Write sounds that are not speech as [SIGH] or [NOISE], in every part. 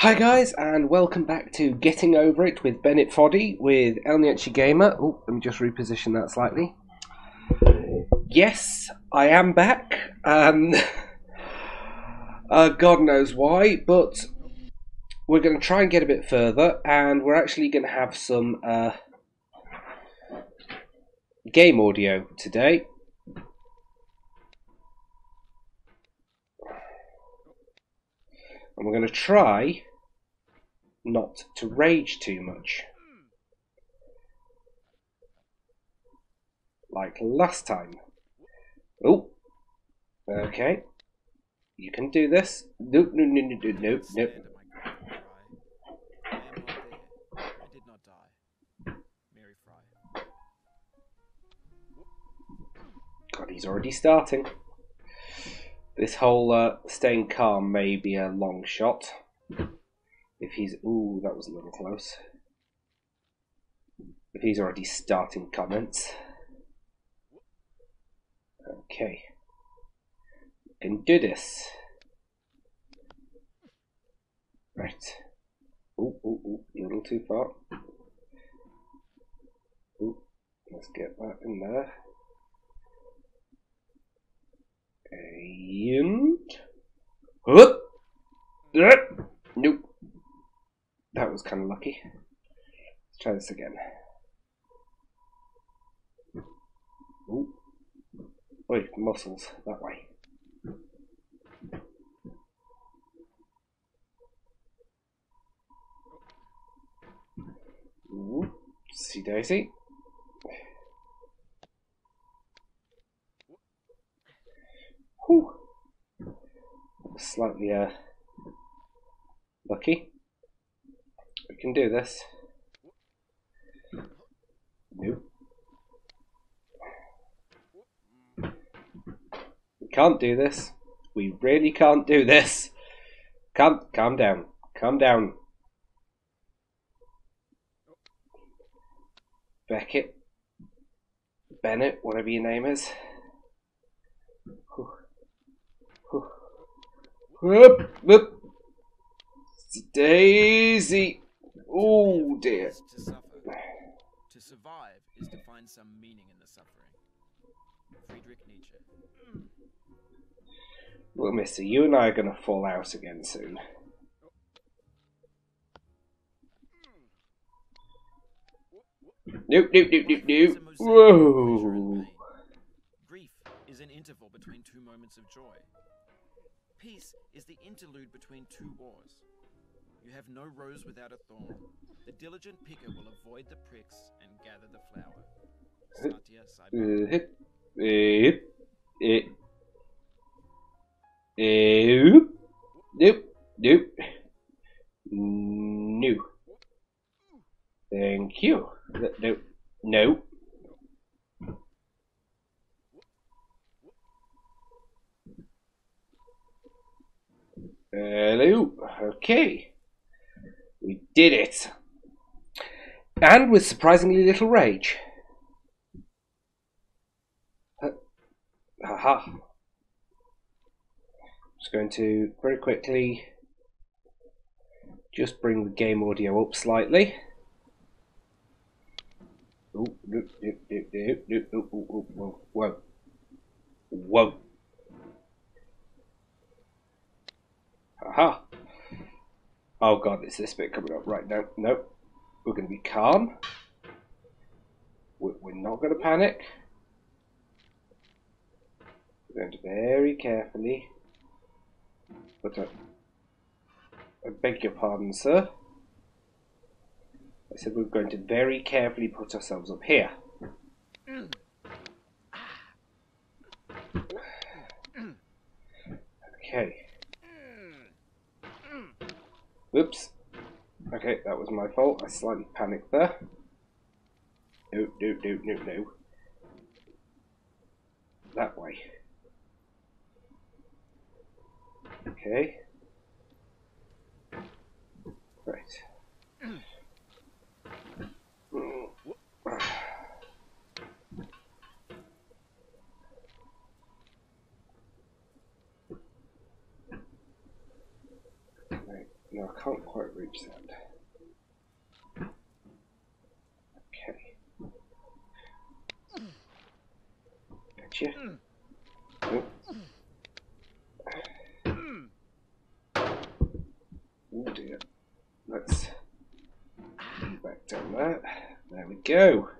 Hi guys, and welcome back to Getting Over It with Bennett Foddy with Elniachi Gamer. Oh, let me just reposition that slightly. Yes, I am back. Um, [LAUGHS] uh, God knows why, but we're going to try and get a bit further, and we're actually going to have some uh, game audio today. And we're going to try not to rage too much. Like last time. Oh, okay. You can do this. Nope, no, no, no, no, no, no. I did not die. Mary Frye. God, he's already starting. This whole uh, staying calm may be a long shot. If he's... Ooh, that was a little close. If he's already starting comments. Okay. We can do this. Right. Ooh, ooh, ooh, a little too far. Ooh, let's get that in there. And... Whoop! Nope. That was kind of lucky. Let's try this again. Ooh. Wait, muscles, that way. See Daisy. Whew. Slightly uh, lucky. We can do this. Nope. We can't do this. We really can't do this. Calm, calm down. Calm down. Beckett. Bennett, whatever your name is. Whoop, whoop. Daisy. Oh dear. To suffer. To survive is to find some meaning in the suffering. Friedrich Nietzsche. Well, Mister, you and I are going to fall out again soon. Nope, nope, nope, nope, nope. a mosaic of pleasure and Whoa. Grief is an interval between two moments of joy. Peace is the interlude between two wars. You have no rose without a thorn. The diligent picker will avoid the pricks and gather the flower. Satya eh, eh. Nope, nope. No. Thank you. No, no. Hello. Okay. We did it. And with surprisingly little rage. Uh, Haha. Just going to very quickly just bring the game audio up slightly. Oh, no, no, no, no, no, no, oh, oh, whoa, whoa. Whoa. Haha. Oh god, it's this bit coming up right now. Nope. We're going to be calm. We're, we're not going to panic. We're going to very carefully put uh, I beg your pardon, sir. I said we're going to very carefully put ourselves up here. Mm. Okay. Whoops. Okay, that was my fault. I slightly panicked there. No, no, no, no, no. That way. Okay. Right. Right, now can't quite reach that. Okay. Gotcha. Nope. Oh dear. Let's back down that. There we go.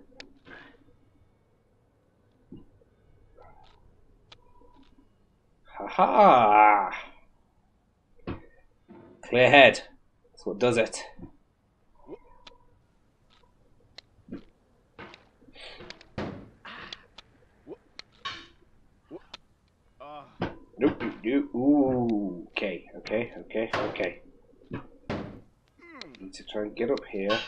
Ha ha! Clear head. That's what does it. Nope, nope. Ooh, okay, okay, okay, okay. Need to try and get up here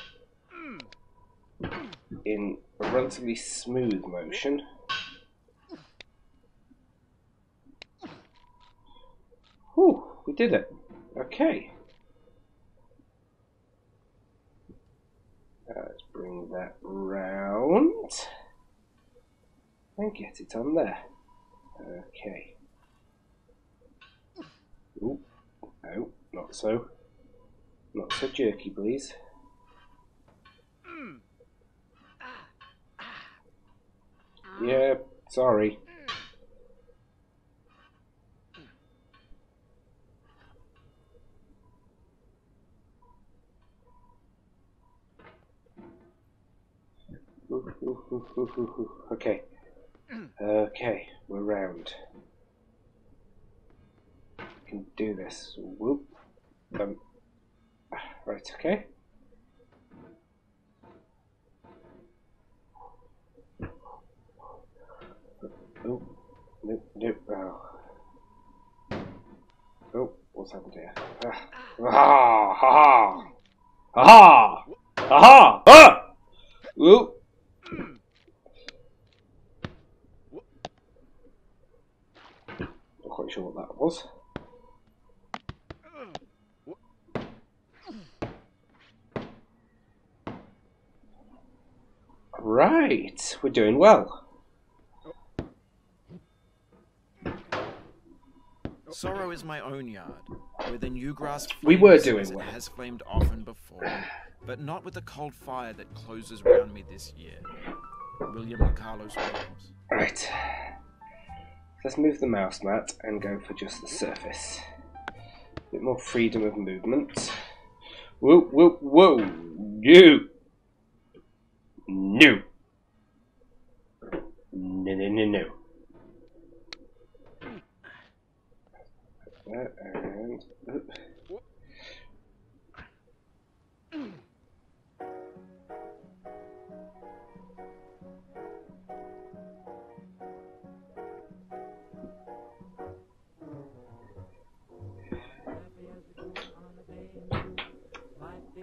in a relatively smooth motion. Whew, we did it. Okay. Let's bring that round and get it on there. Okay. Ooh, no, not so. Not so jerky, please. Hmm. Yeah, sorry. Ooh, ooh, ooh. Okay. Okay, we're round. Can do this. Whoop. Um. Right. Okay. Oh. Nope. Nope. Oh. Oh. What's happened here? Ah. Ah. Ha ha. Ha ha. Ha ha. Ah. Whoop. Not quite sure what that was. Right, we're doing well. Sorrow is my own yard, where the new grass We were doing it well. has flamed often before, but not with the cold fire that closes round me this year. William Carlos Williams. Right. Let's move the mouse mat and go for just the surface. A bit more freedom of movement. Whoa, whoa, whoa! No! No! No, no, no, no. And.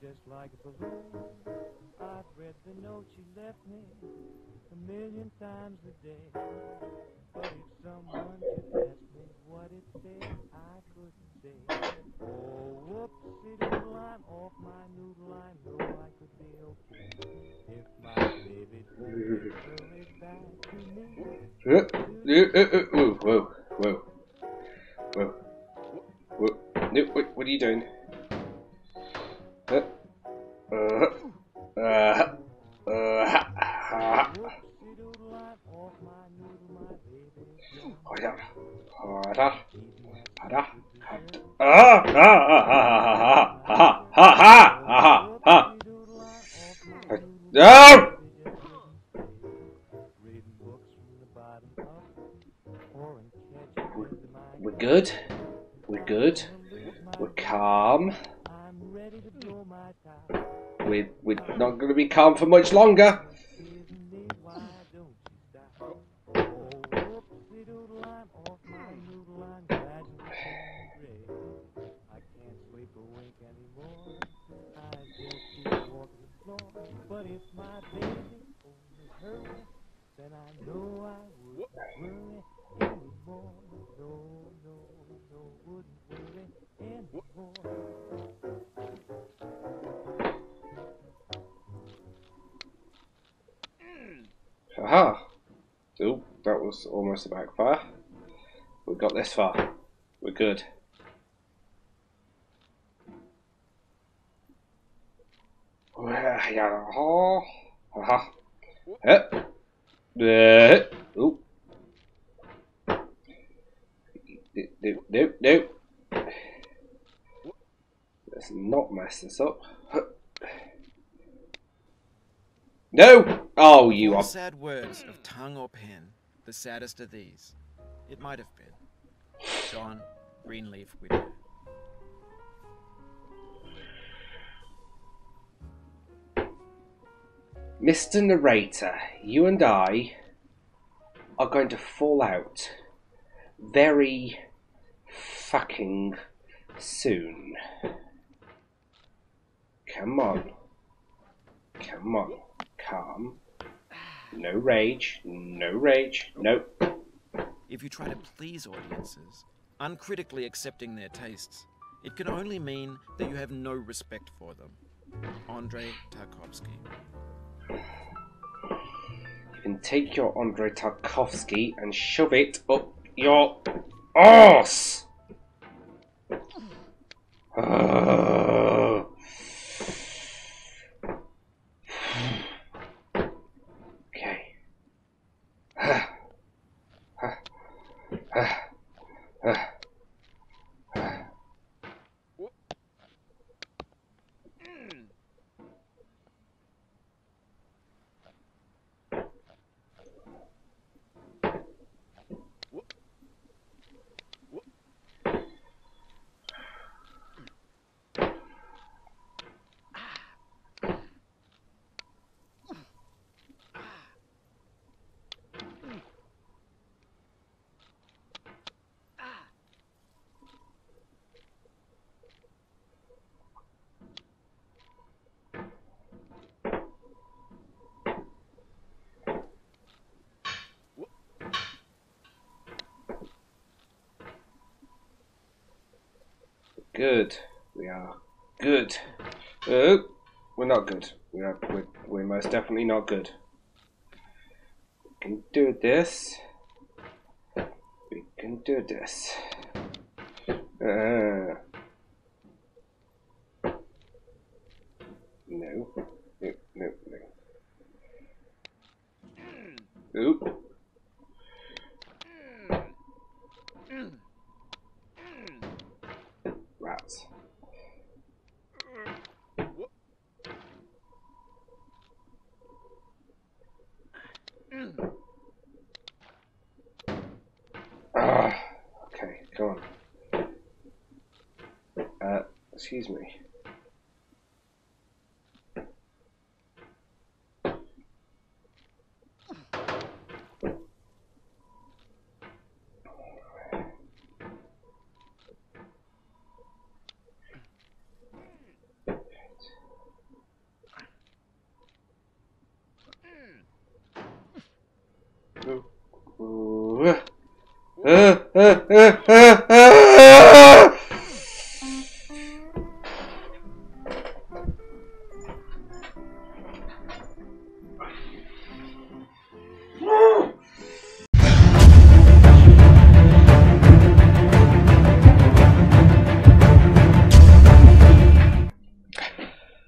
just like a balloon. I've read the note she left me a million times a day. But if someone should ask me what it said, I couldn't say. Oh, whoopsie doodle, I'm off my noodle. I know I could be okay if my baby hurry back to me. Whoa, whoa, whoa. Whoa. Whoa. Wait, what are you doing? Uh, uh, uh, uh, ha, Whoopsie doodle, I'm off my noodle. My baby's gone. ha, ha, ha, ha, going to be calm for much longer. Far. We're good. Aha. Eh. Eh. Oh. Nope, nope, nope. Let's not mess this up. No! Oh, you are. sad words of tongue or pen, the saddest of these. It might have been. John Greenleaf Whittier. Mr. Narrator, you and I are going to fall out very fucking soon. Come on. Come on. Calm. No rage. No rage. Nope. If you try to please audiences, uncritically accepting their tastes, it can only mean that you have no respect for them. Andrei Tarkovsky. You can take your Andrei Tarkovsky and shove it up your arse. Ugh. [SIGHS] Ah. Good. We are good. Oh, we're not good. We are. We're, we're most definitely not good. We can do this. We can do this. Uh, no. No. No. No. Oop. Rats. Ah, okay, go on. Uh, excuse me. Uh, uh, uh.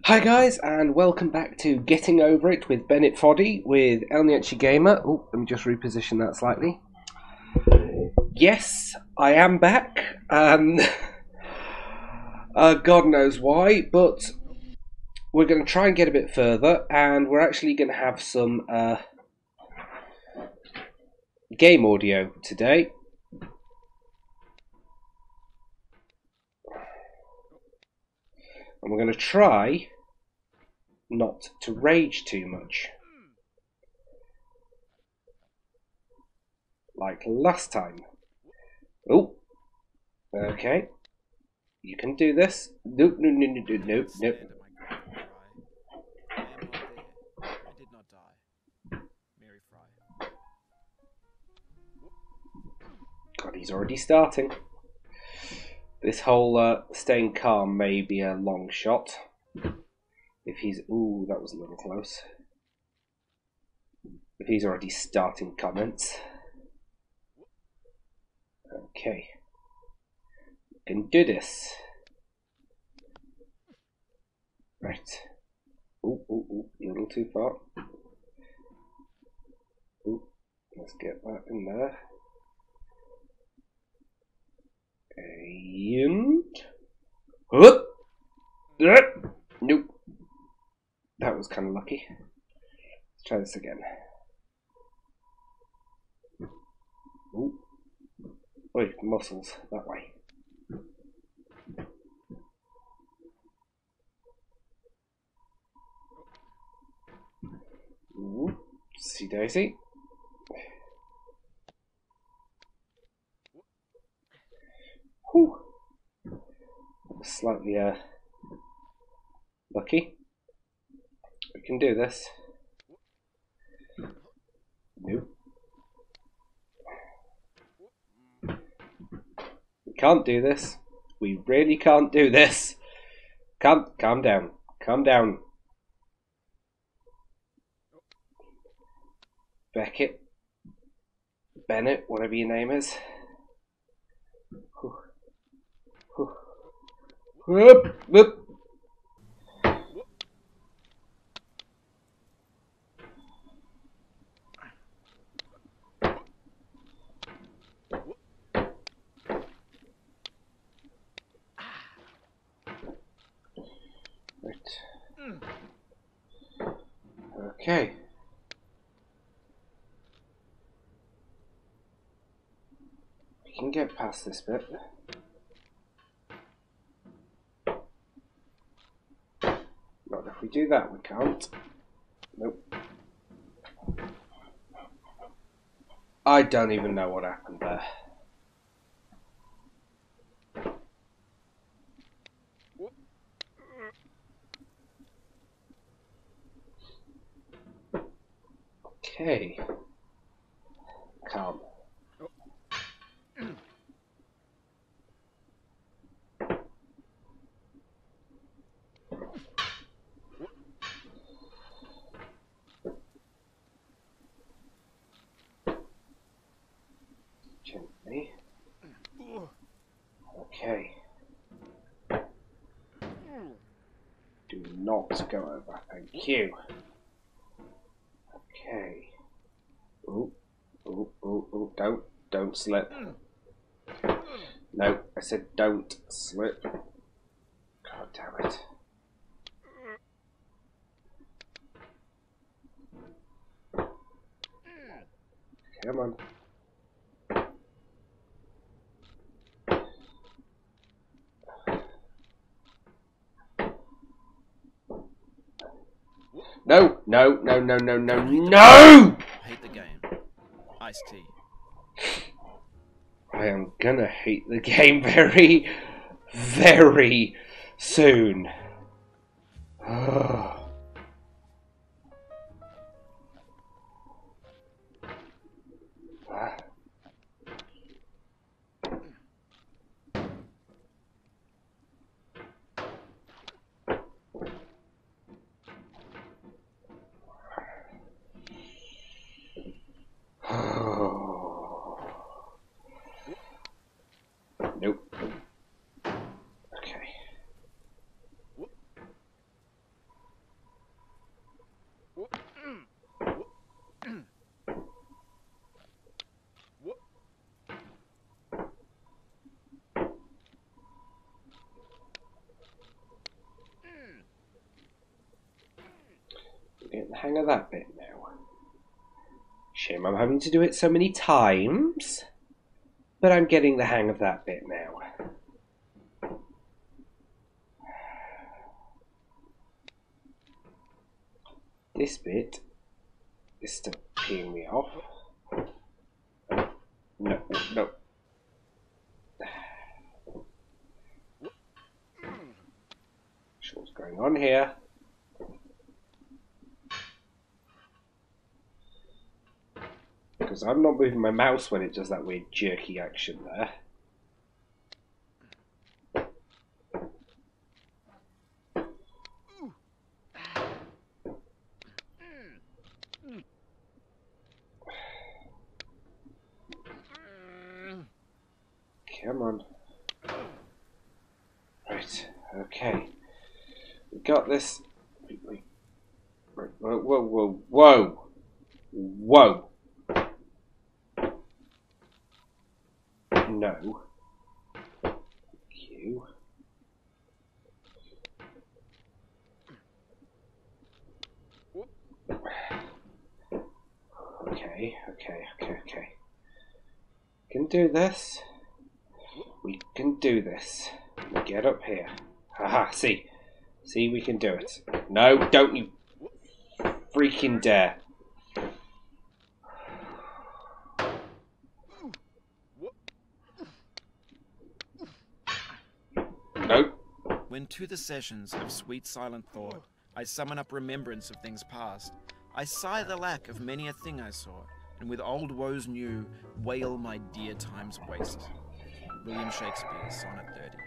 Hi guys, and welcome back to Getting Over It with Bennett Foddy with El Nietchi Gamer. Oh, let me just reposition that slightly. Yes, I am back. Um, [LAUGHS] uh, God knows why, but we're going to try and get a bit further, and we're actually going to have some uh, game audio today. And we're going to try not to rage too much. Like last time. Oh. Okay. You can do this. Nope, no, no, no, no, nope, nope. Stand at my grave cry. I am not there. I did not die. God, he's already starting. This whole uh, staying calm may be a long shot. If he's. Ooh, that was a little close. if he's already starting comments. Okay. We can do this. Right. ooh ooh ooh a little too far. ooh let's get that in there. And. Whoop! Nope. That was kind of lucky. Let's try this again. Ooh. Wait, muscles, that way. See Daisy. Whew. Slightly uh, lucky. We can do this. Nope. We can't do this. We really can't do this. Calm, calm down. Calm down. Beckett. Bennett, whatever your name is. Whoop, whoop. Right. Okay. We can get past this bit. Not if we do that, we can't. Nope. I don't even know what happened there. Okay. Come. Gently. Okay. Do not go over. Thank you. Okay. Oh, oh, oh, oh, don't, don't slip. No, I said don't slip. God damn it. Come on. No, no, no, no, no, no, no! Hate the game. Iced tea. I am gonna hate the [LAUGHS] game very, very soon. [SIGHS] [SIGHS] Ah. nope. Okay. Getting the hang of that bit now. Shame I'm having to do it so many times. But I'm getting the hang of that bit now. This bit is still peeing me off. No, no. Sure what's going on here. Because I'm not moving my mouse when it does that weird jerky action there. Come on. Right, okay. We got this. Wait, wait. Right, Whoa, whoa, whoa, whoa. Whoa. No. Thank you. Okay, okay, okay, okay. Can do this. We can do this. Get up here. Haha, see. See, we can do it. No, don't you freaking dare. No. When to the sessions of sweet silent thought I summon up remembrance of things past, I sigh the lack of many a thing I saw, and with old woes new wail my dear time's waste. William Shakespeare, Sonnet 30.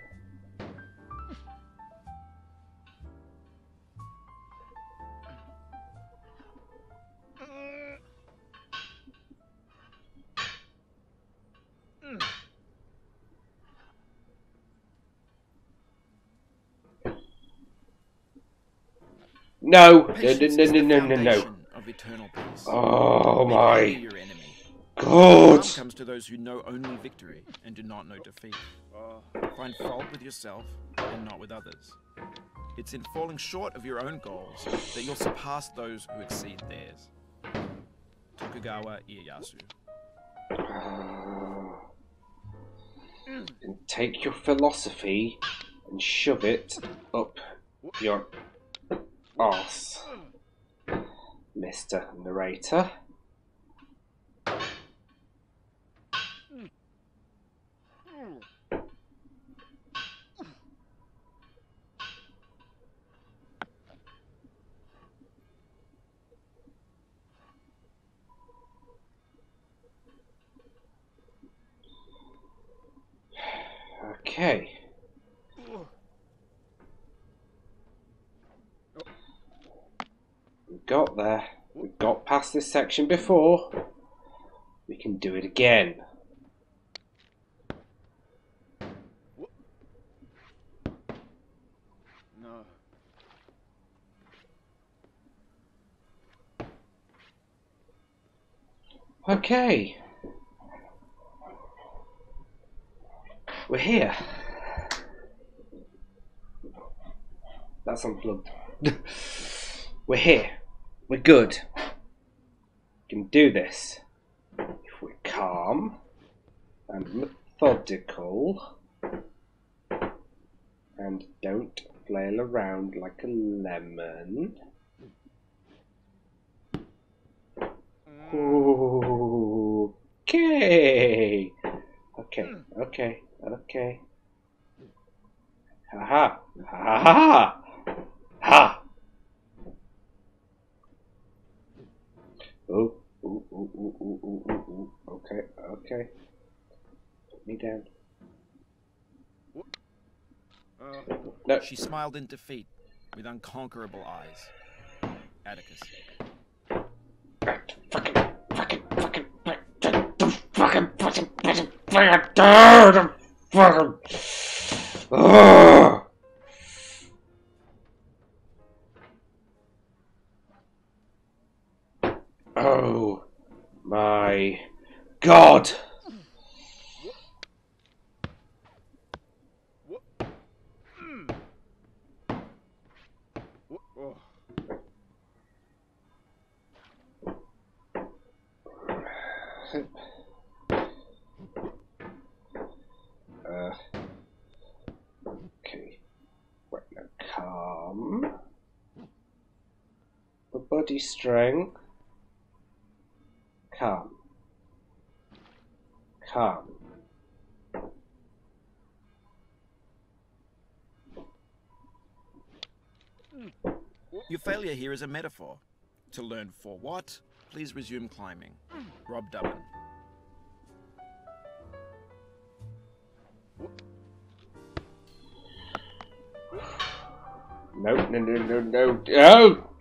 No, no, no, no, no, no, no. Oh my god. comes to those who know only victory and do not know defeat. Find fault with yourself and not with others. It's in falling short of your own goals that you'll surpass those who exceed theirs. Tokugawa Ieyasu. And take your philosophy and shove it up your arse, Mr. Narrator. Okay. We got there. We got past this section before. We can do it again. Okay. We're here. That's unplugged. [LAUGHS] We're here. We're good. We can do this. If we're calm and methodical and don't flail around like a lemon. Mm. Okay. Okay. Okay. Okay. Ha ha. Ha ha. Ha. Ooh. Ooh. Ooh. Ooh. Ooh. Ooh. Ooh. Ooh. Okay. Okay. Put me down. No. She smiled in defeat with unconquerable eyes. Atticus. Fucking. Fucking. Fucking. Fucking. Fucking. Fucking. Fucking. Fucking. Ugh. Oh my god! Uh, okay. Right now, calm. Body strength. Calm. Calm. Your failure here is a metaphor. To learn for what, please resume climbing. Rob Dubbin. No, no, no, no, no, no!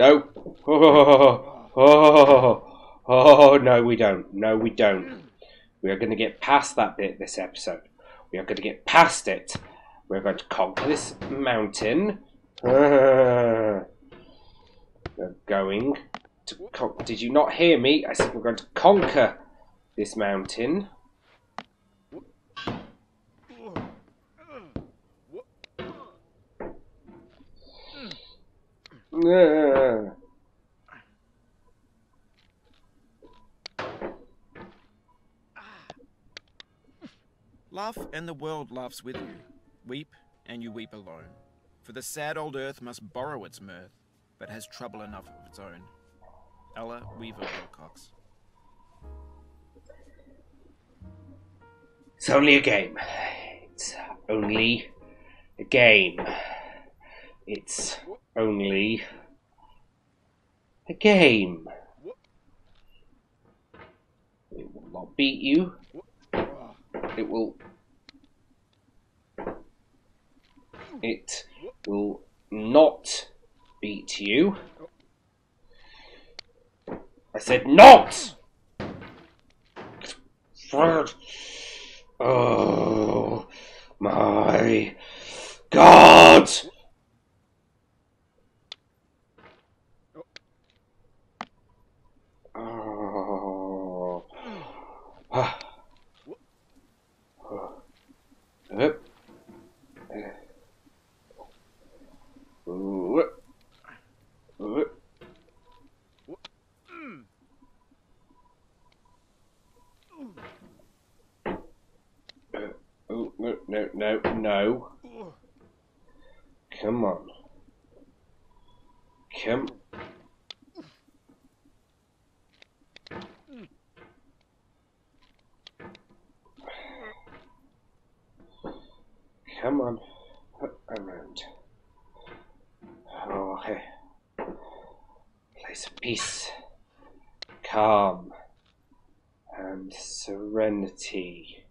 No! Oh, [LAUGHS] oh, oh, no, we don't. No, we don't. We are going to get past that bit this episode. We are going to get past it. We're going to conquer this mountain. [LAUGHS] we're going to. Con- Did you not hear me? I said we're going to conquer this mountain. [LAUGHS] Laugh, and the world laughs with you. Weep, and you weep alone. For the sad old earth must borrow its mirth, but has trouble enough of its own. Ella Wheeler Wilcox. It's only a game. It's only a game. It's only a game. It will not beat you. It will. It will not beat you. I said not! Oh my god! Oh. Ah. Up. Ooh. Ooh. Uh, Oh, no, no, no, no. Come on. Come. Come on. Around. Oh, hey. Place of peace. Calm. And serenity.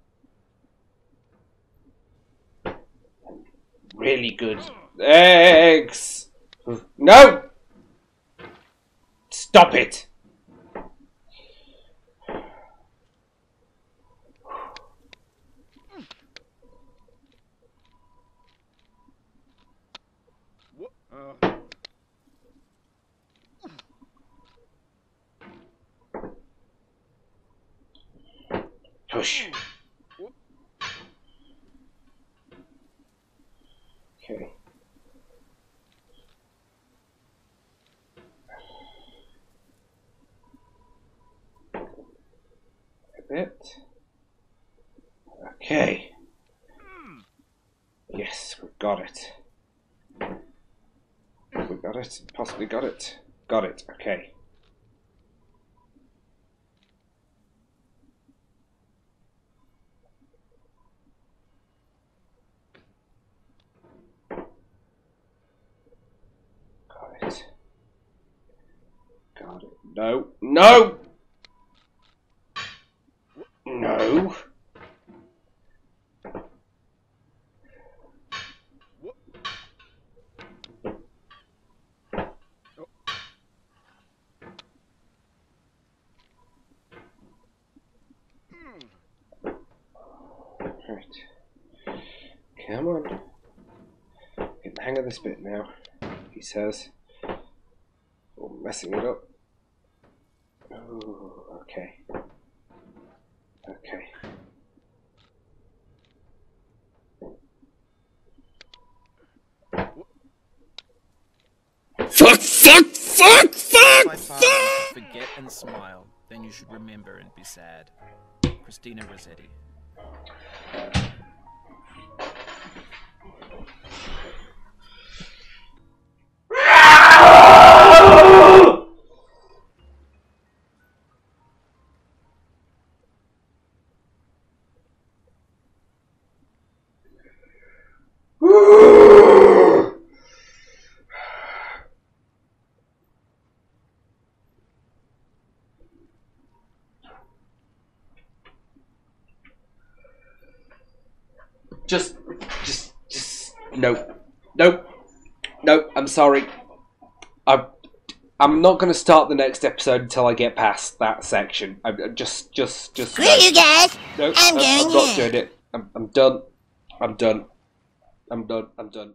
really good eggs. No! Stop it! Push. Okay. A bit. Okay. Yes, we got it. We got it. Possibly got it. Got it. Okay. Got it. Got it. No. No! No. Right. Come on. Get the hang of this bit now, he says. Oh, messing it up. Oh, okay. Okay. Fuck, fuck, fuck, fuck, By far, fuck! if you forget and smile, then you should remember and be sad. Christina Rossetti. Sorry. I, I'm not going to start the next episode until I get past that section. I, I just, just, just. Screw you uh, guys. No, I'm I- going I'm not in. doing it. I'm, I'm done. I'm done. I'm done. I'm done.